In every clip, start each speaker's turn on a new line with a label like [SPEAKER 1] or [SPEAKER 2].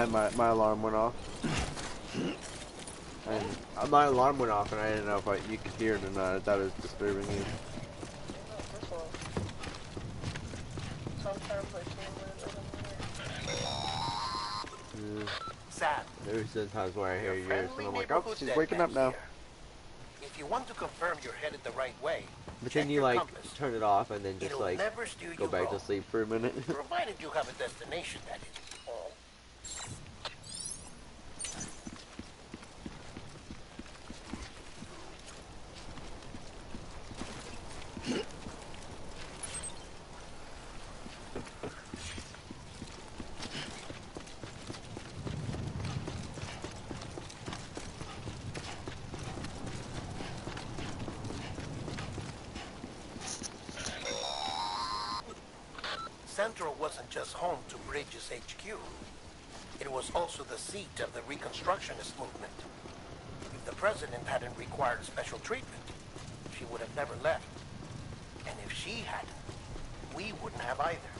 [SPEAKER 1] had my, my alarm went off. And uh, my alarm went off and I didn't know if I, you could hear it or not. I thought it was disturbing you.
[SPEAKER 2] Sometimes I can't
[SPEAKER 1] Yeah.
[SPEAKER 3] Sam,
[SPEAKER 1] There's sometimes where I hear
[SPEAKER 3] your
[SPEAKER 1] yours and I'm like, oh, she's waking up now.
[SPEAKER 3] here. If you want to confirm you're headed the right way,
[SPEAKER 1] But then you like
[SPEAKER 3] compass.
[SPEAKER 1] turn it off and then just
[SPEAKER 3] It'll
[SPEAKER 1] like go back
[SPEAKER 3] wrong,
[SPEAKER 1] to sleep for a minute.
[SPEAKER 3] provided you have a destination that is. Central wasn't just home to Bridges HQ. It was also the seat of the Reconstructionist movement. If the president hadn't required special treatment, she would have never left. And if she hadn't, we wouldn't have either.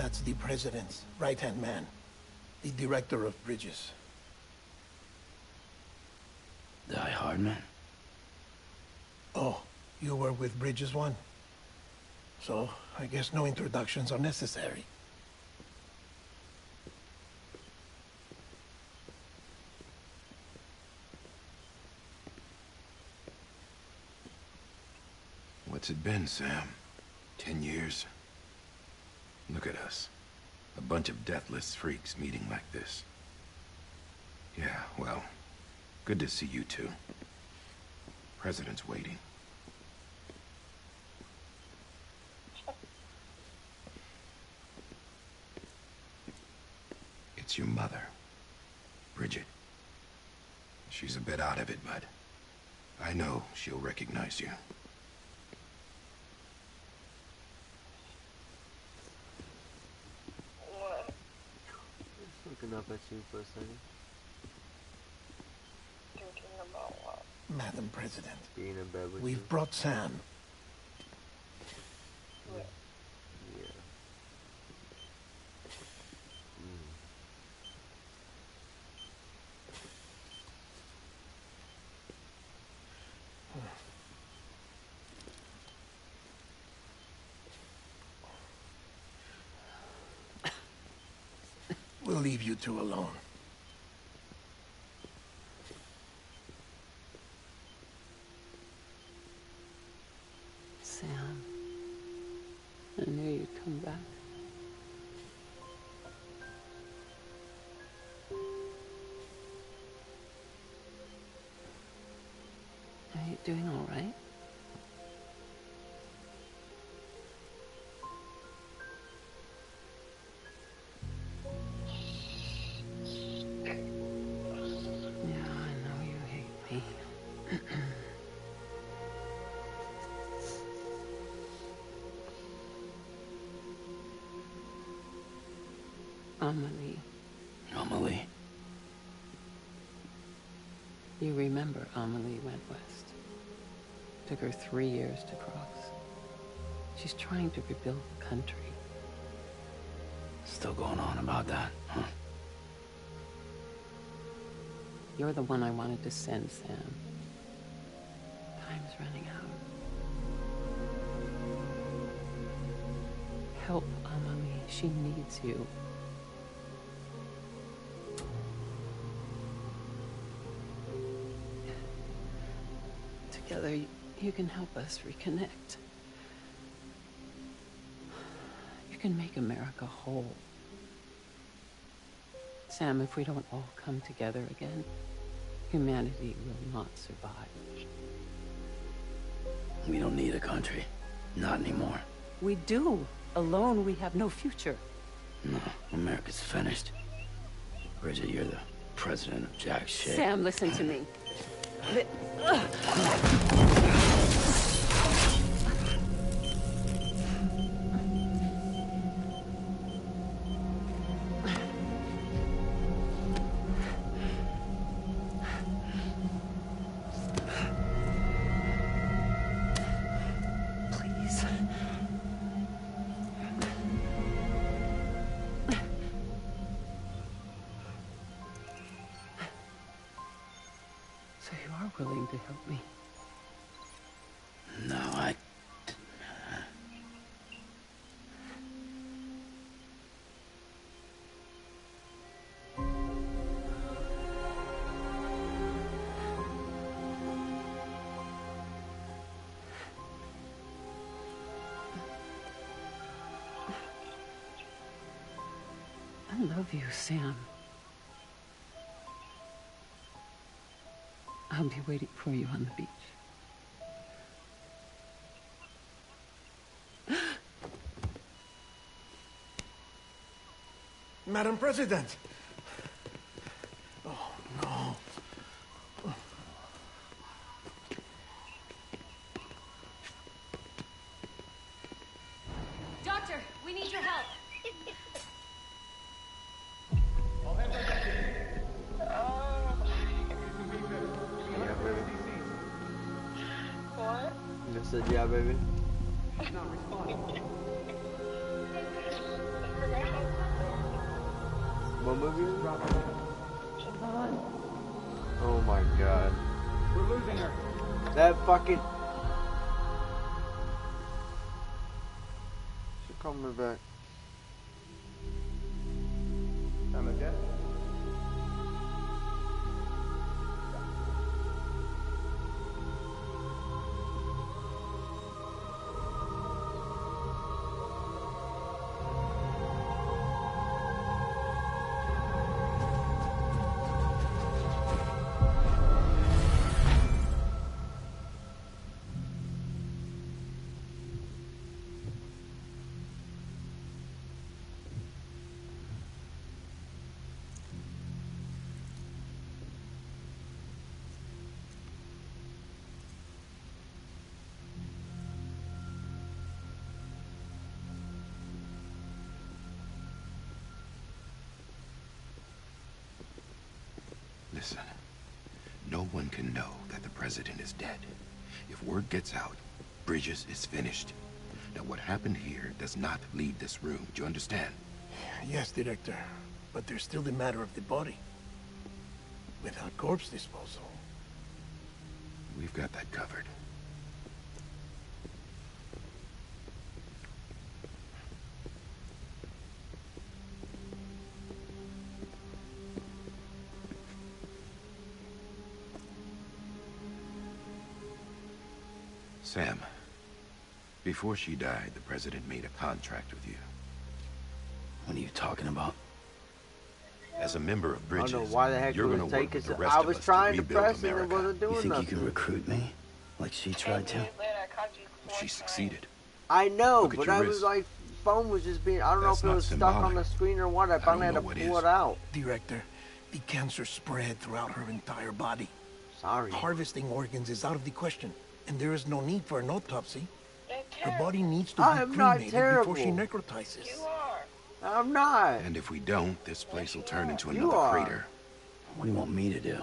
[SPEAKER 3] That's the president's right-hand man. The director of bridges.
[SPEAKER 4] Die-Hardman?
[SPEAKER 3] Oh, you were with Bridges One? So, I guess no introductions are necessary.
[SPEAKER 5] What's it been, Sam? Ten years? Look at us. A bunch of deathless freaks meeting like this. Yeah, well, good to see you two. President's waiting. It's your mother, Bridget. She's a bit out of it, but I know she'll recognize you.
[SPEAKER 2] What?
[SPEAKER 1] Just looking up at you for a second.
[SPEAKER 2] Thinking about what?
[SPEAKER 3] Madam President,
[SPEAKER 1] Being in bed with
[SPEAKER 3] we've
[SPEAKER 1] you.
[SPEAKER 3] brought Sam. We'll leave you two alone.
[SPEAKER 6] Sam. I knew you'd come back. Are you doing all Amelie,
[SPEAKER 4] Amelie.
[SPEAKER 6] you remember Amelie went west. Took her three years to cross. She's trying to rebuild the country.
[SPEAKER 4] Still going on about that, huh?
[SPEAKER 6] You're the one I wanted to send, Sam. Time's running out. Help Amelie. She needs you. Together, you can help us reconnect. You can make America whole. Sam, if we don't all come together again, humanity will not survive.
[SPEAKER 4] We don't need a country. Not anymore.
[SPEAKER 6] We do. Alone, we have no future.
[SPEAKER 4] No, America's finished. Bridget, you're the president of Jack shit.
[SPEAKER 6] Sam, listen to me. で、うん So you are willing to help me?
[SPEAKER 4] No, I...
[SPEAKER 6] I love you, Sam. I'll be waiting for you on the beach.
[SPEAKER 3] Madam President!
[SPEAKER 1] Said, yeah, baby. What movie? Oh my god. We're losing her. That fucking.
[SPEAKER 5] Listen, no one can know that the president is dead. If word gets out, Bridges is finished. Now, what happened here does not leave this room. Do you understand?
[SPEAKER 3] Yes, Director. But there's still the matter of the body. Without corpse disposal.
[SPEAKER 5] We've got that covered. Sam, before she died, the President made a contract with you.
[SPEAKER 4] What are you talking about?
[SPEAKER 5] As a member of Bridges,
[SPEAKER 1] I don't know why the heck
[SPEAKER 5] you're
[SPEAKER 1] it
[SPEAKER 5] gonna
[SPEAKER 1] take us. I was trying
[SPEAKER 5] to
[SPEAKER 1] to
[SPEAKER 5] rebuild
[SPEAKER 1] press it and
[SPEAKER 5] America.
[SPEAKER 1] wasn't doing
[SPEAKER 4] You think
[SPEAKER 1] nothing.
[SPEAKER 4] you can recruit me? Like she tried to?
[SPEAKER 5] She succeeded.
[SPEAKER 1] I know, but
[SPEAKER 5] your
[SPEAKER 1] I was like, phone was just being. I don't
[SPEAKER 5] That's
[SPEAKER 1] know if it
[SPEAKER 5] not
[SPEAKER 1] was stuck on the screen or what. I
[SPEAKER 5] don't
[SPEAKER 1] finally had to pull
[SPEAKER 5] is.
[SPEAKER 1] it out.
[SPEAKER 3] Director, the cancer spread throughout her entire body.
[SPEAKER 1] Sorry.
[SPEAKER 3] Harvesting organs is out of the question, and there is no need for an autopsy. Her body needs to
[SPEAKER 1] I
[SPEAKER 3] be cremated before she necrotizes.
[SPEAKER 2] You are.
[SPEAKER 1] I'm not.
[SPEAKER 5] And if we don't, this place will turn into
[SPEAKER 1] You
[SPEAKER 5] another
[SPEAKER 1] are.
[SPEAKER 5] crater.
[SPEAKER 4] What do you want me to do?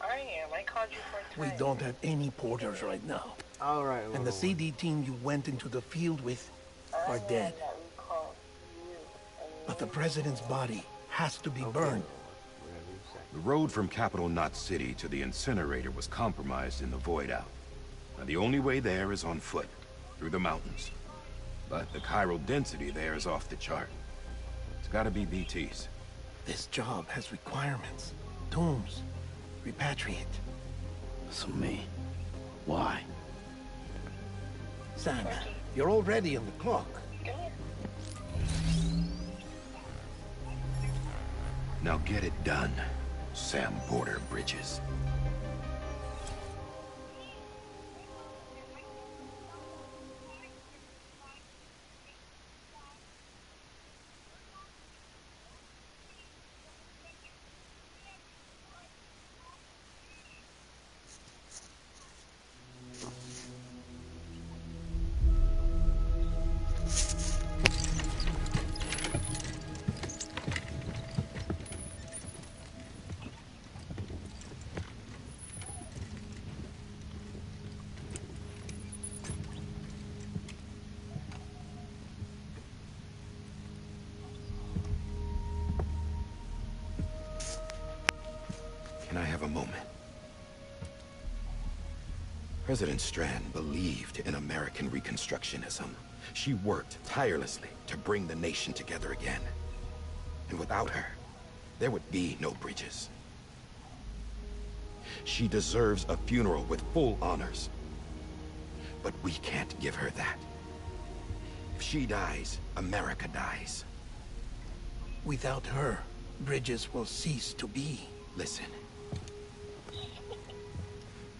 [SPEAKER 2] I am. I called you for a
[SPEAKER 3] We don't have any porters right now.
[SPEAKER 1] All right.
[SPEAKER 3] And the
[SPEAKER 1] well,
[SPEAKER 3] CD team you went into the field with
[SPEAKER 2] I
[SPEAKER 3] are dead.
[SPEAKER 2] that we called you. And
[SPEAKER 3] But the president's body has to be burned.
[SPEAKER 1] whatever you say.
[SPEAKER 5] The road from Capital Knot City to the incinerator was compromised in the void out. Now, the only way there is on foot, through the mountains. But the chiral density there is off the chart. It's gotta be BT's.
[SPEAKER 3] This job has requirements. Tombs. Repatriate.
[SPEAKER 4] So me. Why?
[SPEAKER 3] Sam, you're already on the clock.
[SPEAKER 5] Now get it done, Sam Porter Bridges. President Strand believed in American Reconstructionism. She worked tirelessly to bring the nation together again. And without her, there would be no bridges. She deserves a funeral with full honors. But we can't give her that. If she dies, America dies.
[SPEAKER 3] Without her, Bridges will cease to be.
[SPEAKER 5] Listen.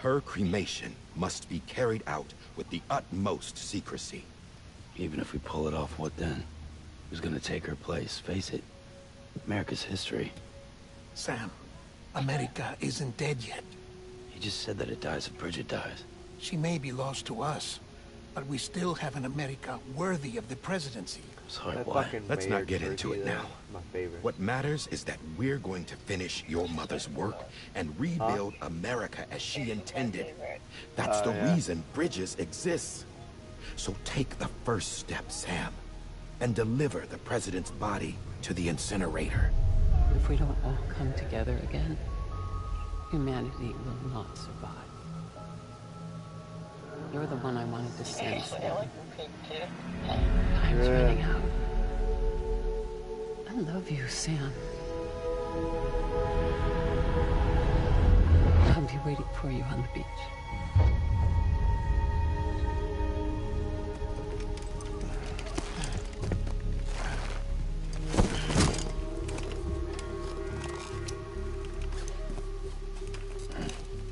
[SPEAKER 5] Her cremation must be carried out with the utmost secrecy.
[SPEAKER 4] Even if we pull it off, what then? Who's gonna take her place? Face it. America's history.
[SPEAKER 3] Sam, America isn't dead yet.
[SPEAKER 4] He just said that it dies if Bridget dies.
[SPEAKER 3] She may be lost to us, but we still have an America worthy of the presidency.
[SPEAKER 4] Sorry,
[SPEAKER 1] That
[SPEAKER 4] why?
[SPEAKER 5] Let's not get into it now.
[SPEAKER 1] My favorite.
[SPEAKER 5] What matters is that we're going to finish your mother's work and rebuild America as she intended. That's oh, the
[SPEAKER 1] yeah.
[SPEAKER 5] reason Bridges exists. So take the first step, Sam, and deliver the president's body to the incinerator.
[SPEAKER 6] If we don't all come together again, humanity will not survive. You're the one I wanted to send,
[SPEAKER 2] Actually, I
[SPEAKER 6] Sam.
[SPEAKER 2] like the pig too.
[SPEAKER 6] Time's
[SPEAKER 1] Yeah.
[SPEAKER 6] running out. I love you, Sam. I'll be waiting for you on the beach.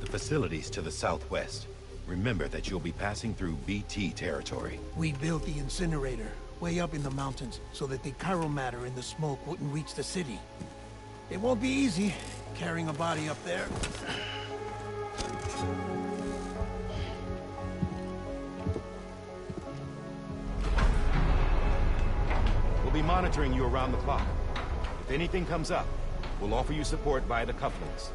[SPEAKER 5] The facilities to the southwest. Remember that you'll be passing through BT territory.
[SPEAKER 3] We built the incinerator way up in the mountains so that the chiral matter in the smoke wouldn't reach the city. It won't be easy carrying a body up there.
[SPEAKER 5] We'll be monitoring you around the clock. If anything comes up, we'll offer you support via the cufflinks.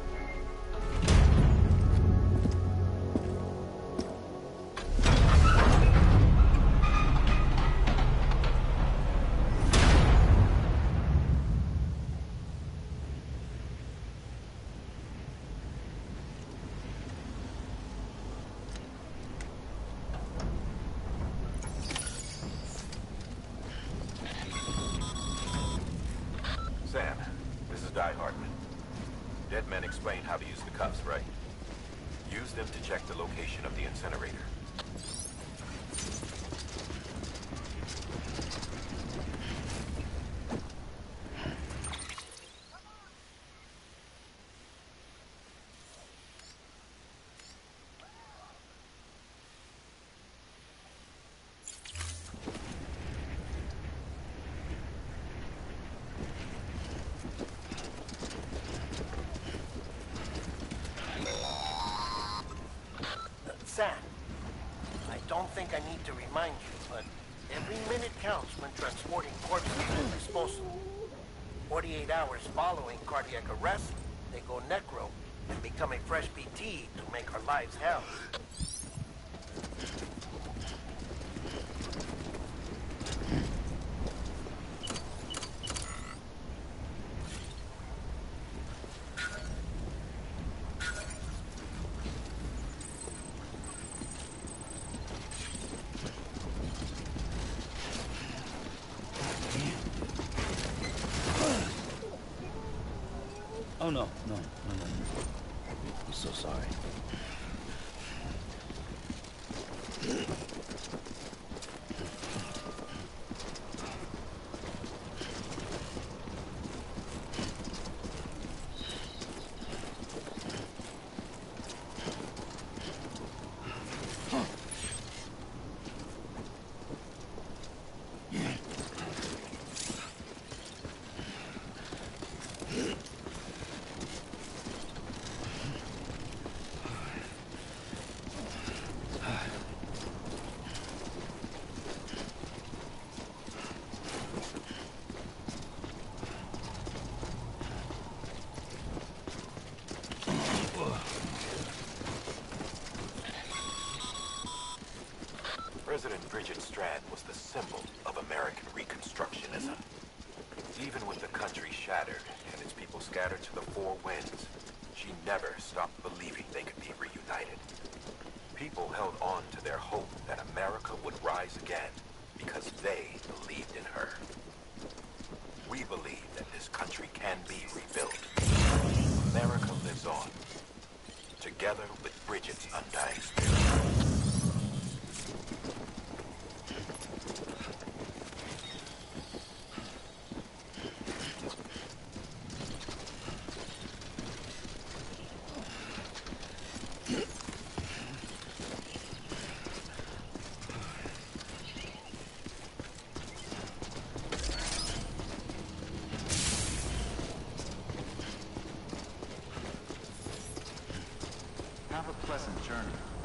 [SPEAKER 5] Sam, this is Die-Hardman. Dead men explained how to use the cuffs, right? Use them to check the location of the incinerator.
[SPEAKER 3] Sam, I don't think I need to remind you, but every minute counts when transporting corpses to disposal. 48 hours following cardiac arrest, they go necro and become a fresh BT to make our lives hell.
[SPEAKER 4] Oh no, no, no, no. I'm so sorry.
[SPEAKER 5] President Bridget Strand was the symbol of American Reconstructionism. Even with the country shattered and its people scattered to the four winds, she never stopped believing they could be reunited. People held on to their hope that America would rise again because they believed in her. We believe that this country can be rebuilt. America lives on, together with Bridget's undying spirit.
[SPEAKER 7] Have a pleasant journey.